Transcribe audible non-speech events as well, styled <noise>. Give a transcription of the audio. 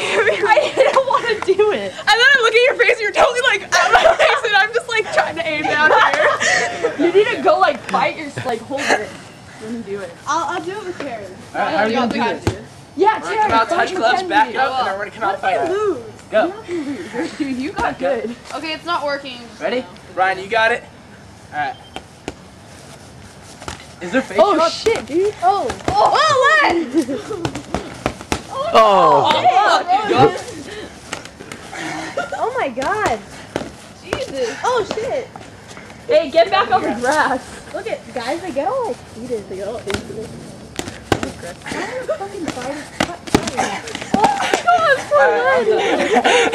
<laughs> I didn't want to do it. And then I look at your face and you're totally like out of my <laughs> face and I'm just like trying to aim down here. <laughs> You need to go like fight your like hold it. Then you do it. I'll, I'll do it with Karen. Alright, how are you gonna do this? Yeah, We're come out, touch gloves, back up, and then we're gonna come out fight. Lose. Go. Dude, you got good. Okay, it's not working. Ready? Ryan, you got it? Alright. Is there face Oh shots? shit, dude. Oh. Oh, Len! Oh. Oh, Oh my god. Jesus. Oh shit. Hey, get back on the grass. Look at guys, they get all like heated. They get all into it. I fucking fight it. Oh my god, poor Alright,